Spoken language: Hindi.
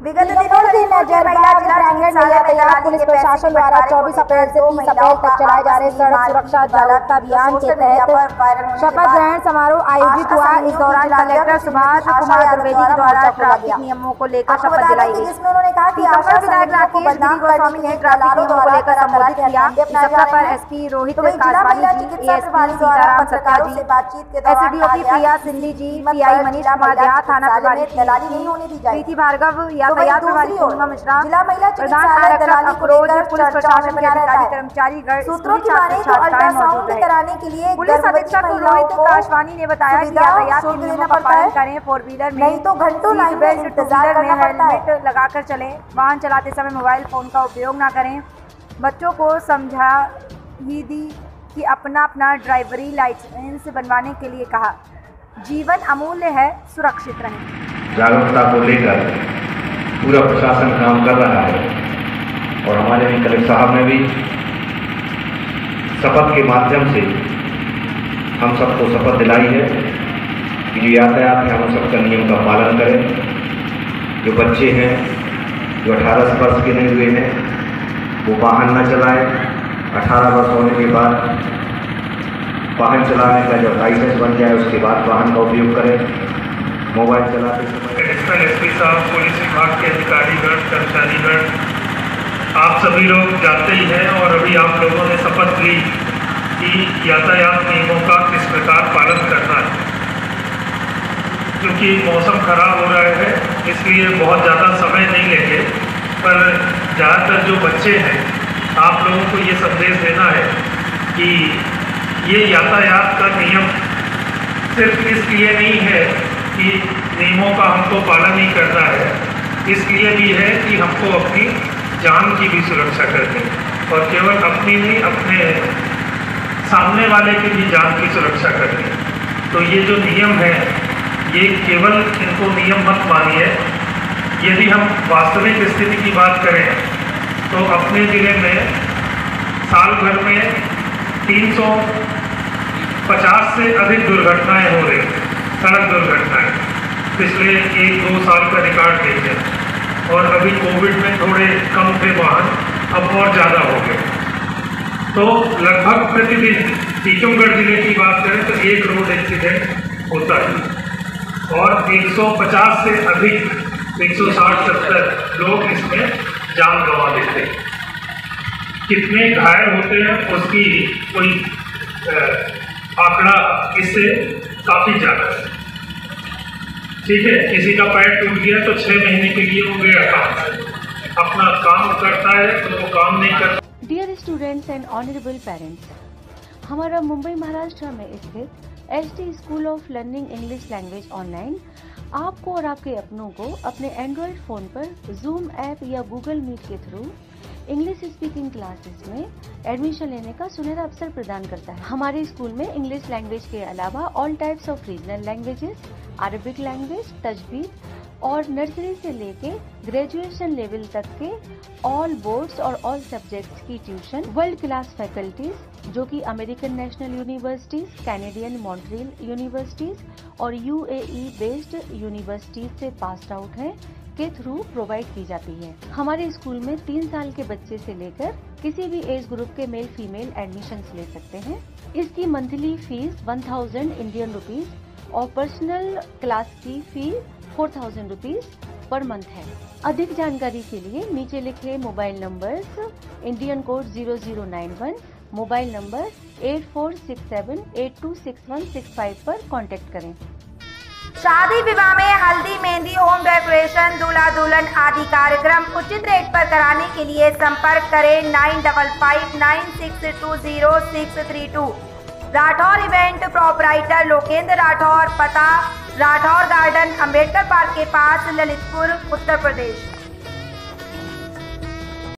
विगत दिनों में नजरबाज प्रांगण में यातायात पुलिस प्रशासन द्वारा 24 अप्रैल से 30 अप्रैल तक चलाए जा रहे सड़क सुरक्षा जागरूकता अभियान के तहत शपथ ग्रहण समारोह आयोजित हुआ। इस दौरान कलेक्टर सुभाष कुमार द्विवेदी द्वारा ट्रैफ़िक नियमों को लेकर शपथ दिलाई गई। जिसमें उन्होंने कहा कि आशा विधायक राकेश गोस्वामी ने ट्रैफ़िक नियमों को लेकर संबोधित किया इस अवसर पर SP Rohit Kaswani ji ASP Sitaram Satya ji SDOP Priya Sindhi ji PI Manish Kumar Jha थाना प्रभारी प्रीति भार्गव यातायात प्रभारी पूर्णिमा मिश्रा प्रधान आरक्षक प्रशासन के अधिकारी कर्मचारी सूत्रों की माने तो अल्ट्रासाउंड कराने के लिए पुलिस अधीक्षक रोहित काशवानी ने बताया कि यातायात के नियमों का पालन करें फोर व्हीलर में नहीं तो घंटों लाइन में इंतज़ार। हेलमेट लगाकर चलें वाहन चलाते समय मोबाइल फ़ोन का उपयोग ना करें। बच्चों को समझा ही दी कि अपना अपना ड्राइवरी लाइसेंस बनवाने के लिए कहा जीवन अमूल्य है सुरक्षित रहें। जागरूकता को लेकर पूरा प्रशासन काम कर रहा है। और हमारे कलेक्टर साहब ने भी शपथ के माध्यम से हम सबको शपथ दिलाई है कि जो यातायात है, हम सबका नियम का पालन करें। जो बच्चे हैं, जो 18 वर्ष के नहीं हुए हैं, वो वाहन न चलाएँ। 18 वर्ष होने के बाद वाहन चलाने का जब लाइसेंस बन जाए, उसके बाद वाहन का उपयोग करें। मोबाइल चलाते समय एडिशनल एसपी साहब, पुलिस विभाग के अधिकारीगण, कर्मचारीगण, आप सभी लोग जानते ही हैं और अभी आप लोगों ने शपथ ली कि यातायात नियमों का किस प्रकार पालन करना है। क्योंकि मौसम खराब हो रहा है, इसलिए बहुत ज़्यादा समय नहीं लेंगे। पर ज़्यादातर जो बच्चे हैं, आप लोगों को ये संदेश देना है कि ये यातायात का नियम सिर्फ़ इसलिए नहीं है कि नियमों का हमको पालन नहीं करना है। इसलिए भी है कि हमको अपनी जान की भी सुरक्षा करनी है और केवल अपनी नहीं, अपने सामने वाले की भी जान की सुरक्षा करनी है। तो ये जो नियम है, ये केवल इनको नियम मत मानिए। यदि हम वास्तविक स्थिति की बात करें तो अपने ज़िले में साल भर में 350 से अधिक दुर्घटनाएँ हो रही सड़क दुर्घटनाएँ। पिछले एक दो साल का रिकॉर्ड देखें और अभी कोविड में थोड़े कम थे वाहन अब और ज़्यादा हो गए। तो लगभग प्रतिदिन टीकमगढ़ ज़िले की बात करें तो एक रोड एक्सीडेंट होता है। और 150 से अधिक 160 70 लोग इसमें जान गंवा देते हैं। कितने घायल होते हैं, उसकी कोई आंकड़ा इससे काफ़ी ज़्यादा है। ठीक है, किसी का पैर टूट गया तो छः महीने के लिए वो गया काम अपना काम करता है तो वो काम नहीं करता। Dear students and honourable parents हमारा मुंबई महाराष्ट्र में स्थित S school of learning English language online आपको और आपके अपनों को अपने एंड्रॉयड फ़ोन पर जूम ऐप या गूगल मीट के थ्रू इंग्लिश स्पीकिंग क्लासेस में एडमिशन लेने का सुनहरा अवसर प्रदान करता है। हमारे स्कूल में इंग्लिश लैंग्वेज के अलावा all types of regional languages Arabic language तजवीज और नर्सरी से लेके ग्रेजुएशन लेवल तक के ऑल बोर्ड्स और ऑल सब्जेक्ट्स की ट्यूशन वर्ल्ड क्लास फैकल्टीज जो कि American national universities Canadian Montreal universities और यूएई बेस्ड यूनिवर्सिटीज से पास आउट हैं। के थ्रू प्रोवाइड की जाती है। हमारे स्कूल में तीन साल के बच्चे से लेकर किसी भी एज ग्रुप के मेल फीमेल एडमिशन ले सकते हैं। इसकी मंथली फ़ीस 1000 इंडियन रुपीज़ और पर्सनल क्लास की fee four thousand rupees per month है। अधिक जानकारी के लिए नीचे लिखे mobile numbers Indian code 0091 mobile number 8467826165 पर कांटेक्ट करें। शादी विवाह में हल्दी, मेहंदी, होम डेकोरेशन दूल्हा दुल्हन आदि कार्यक्रम उचित रेट पर कराने के लिए संपर्क करें nine double five nine six two zero six three two. Rathore event proprietor Lokendra Rathore, पता, राठौर गार्डन, अंबेडकर पार्क के पास, ललितपुर, उत्तर प्रदेश।